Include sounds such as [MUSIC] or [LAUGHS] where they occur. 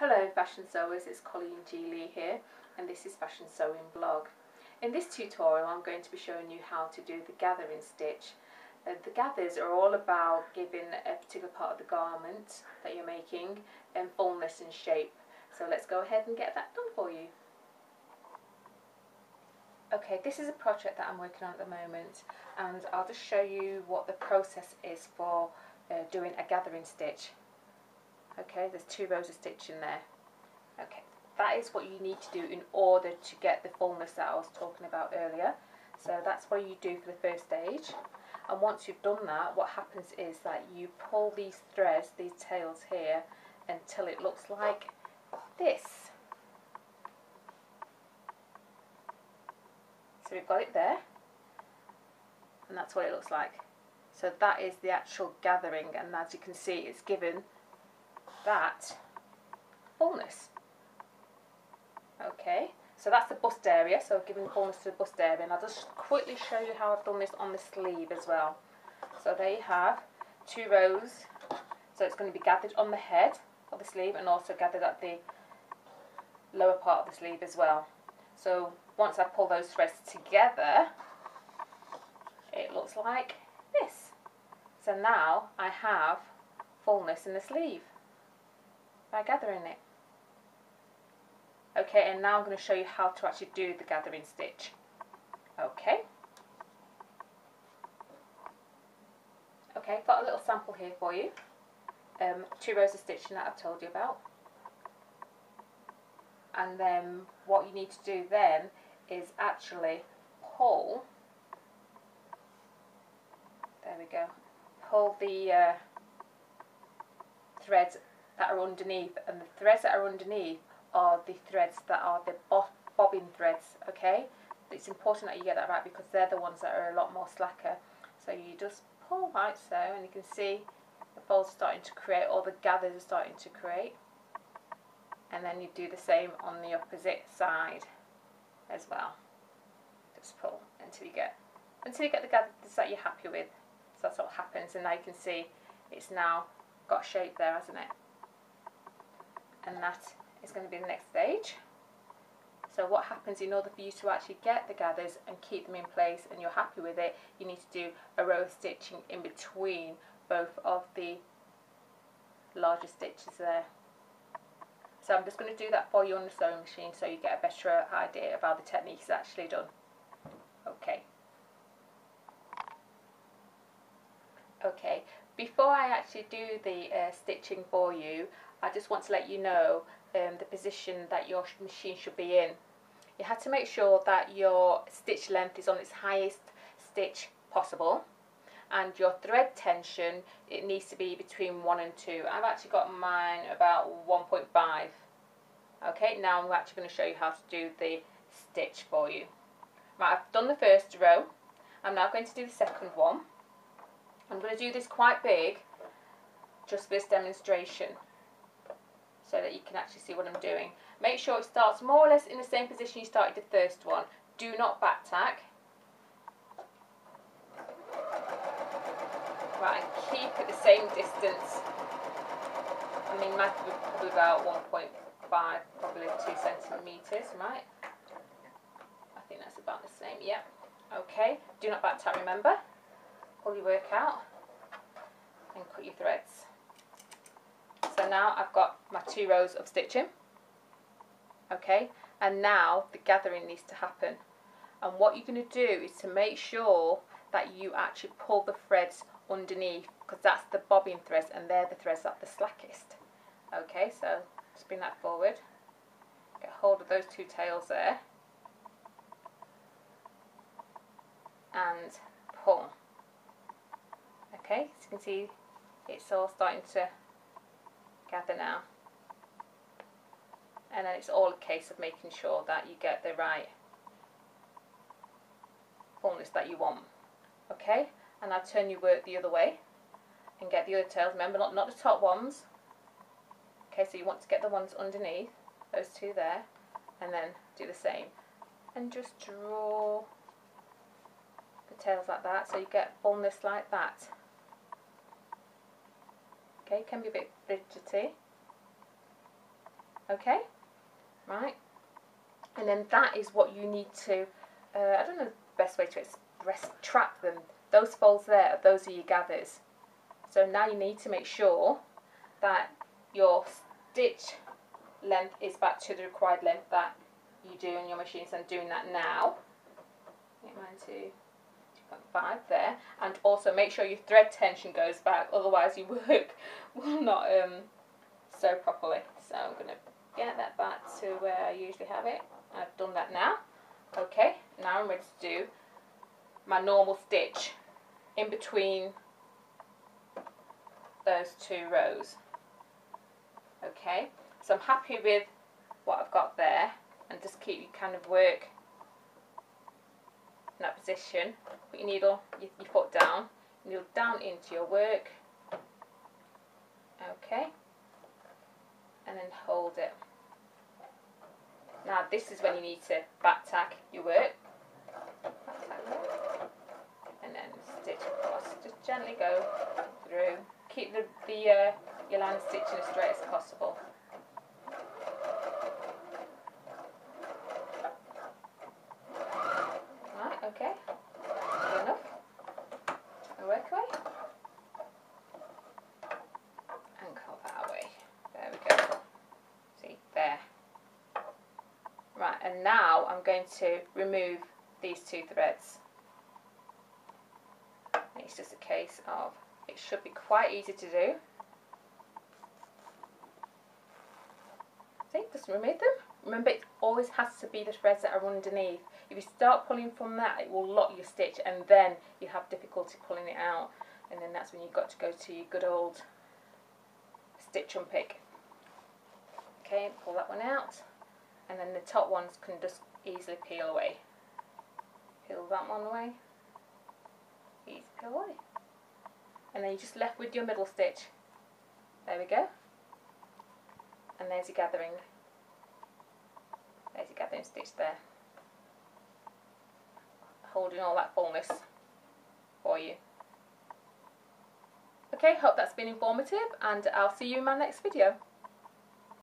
Hello Fashion Sewers, it's Colleen G. Lea here and this is Fashion Sewing Blog. In this tutorial I'm going to be showing you how to do the gathering stitch. Uh, the gathers are all about giving a particular part of the garment that you're making and fullness and shape. So let's go ahead and get that done for you. Okay, this is a project that I'm working on at the moment and I'll just show you what the process is for uh, doing a gathering stitch. Okay, there's two rows of stitch in there. Okay, that is what you need to do in order to get the fullness that I was talking about earlier. So that's what you do for the first stage. And once you've done that, what happens is that you pull these threads, these tails here, until it looks like this. So we've got it there, and that's what it looks like. So that is the actual gathering, and as you can see, it's given that fullness. Okay, so that's the bust area, so giving fullness to the bust area, and I'll just quickly show you how I've done this on the sleeve as well. So there you have two rows, so it's going to be gathered on the head of the sleeve and also gathered at the lower part of the sleeve as well. So once I pull those threads together, it looks like this. So now I have fullness in the sleeve by gathering it. Okay, and now I'm going to show you how to actually do the gathering stitch. Okay. Okay, I've got a little sample here for you. Um, two rows of stitching that I've told you about. And then what you need to do then is actually pull, there we go, pull the uh, threads that are underneath and the threads that are underneath are the threads that are the bobbin threads okay? It's important that you get that right because they're the ones that are a lot more slacker. So you just pull like so and you can see the folds starting to create or the gathers are starting to create. And then you do the same on the opposite side as well. Just pull until you get until you get the gathers that you're happy with. So that's what happens and now you can see it's now got shape there hasn't it and that is going to be the next stage. So what happens in order for you to actually get the gathers and keep them in place and you're happy with it, you need to do a row of stitching in between both of the larger stitches there. So I'm just going to do that for you on the sewing machine so you get a better idea of how the technique is actually done. Okay. Okay, before I actually do the uh, stitching for you, I just want to let you know um, the position that your machine should be in. You have to make sure that your stitch length is on its highest stitch possible and your thread tension it needs to be between 1 and 2. I've actually got mine about 1.5 okay now I'm actually going to show you how to do the stitch for you. Right I've done the first row I'm now going to do the second one. I'm going to do this quite big just for this demonstration so that you can actually see what I'm doing. Make sure it starts more or less in the same position you started the first one. Do not back tack. Right, and keep at the same distance. I mean, mine probably about 1.5, probably 2 centimetres, right? I think that's about the same, yeah. Okay, do not back tack, remember. Pull your work out and cut your threads. So now I've got my two rows of stitching. Okay, and now the gathering needs to happen. And what you're going to do is to make sure that you actually pull the threads underneath because that's the bobbin threads and they're the threads that are the slackest. Okay, so spin that forward. Get hold of those two tails there. And pull. Okay, so you can see it's all starting to gather now. And then it's all a case of making sure that you get the right fullness that you want okay? And I'll turn your work the other way and get the other tails. Remember not, not the top ones okay? So you want to get the ones underneath those two there and then do the same. And just draw the tails like that so you get fullness like that okay can be a bit fidgety okay right and then that is what you need to uh, I don't know the best way to express trap them those folds there those are your gathers so now you need to make sure that your stitch length is back to the required length that you do in your machines. I'm doing that now. Get mine to 2.5 there. And also make sure your thread tension goes back, otherwise your work [LAUGHS] will not um, sew properly. So I'm going to get that back to where I usually have it. I've done that now. Okay, now I'm ready to do my normal stitch in between those two rows. Okay, so I'm happy with what I've got there and just keep your kind of work in that position. Put your needle, your, your foot down, needle down into your work. Okay, and then hold it. Now this is when you need to back tack your work. And then stitch across. Just gently go through. Keep the, the uh, your line stitching as straight as possible. Right, okay. Good enough. work away. And curl that away. There we go. See, there. Right, and now I'm going to remove these two threads. It's just a case of, it should be quite easy to do. See, just remove them. Remember, it always has to be the threads that are underneath. If you start pulling from that, it will lock your stitch and then you have difficulty pulling it out. And then that's when you've got to go to your good old stitch unpick. Okay, pull that one out. And then the top ones can just easily peel away. Peel that one away. Easy peel away. And then you're just left with your middle stitch. There we go. And. There's your gathering stitch there. Holding all that fullness for you. Okay, hope that's been informative and I'll see you in my next video.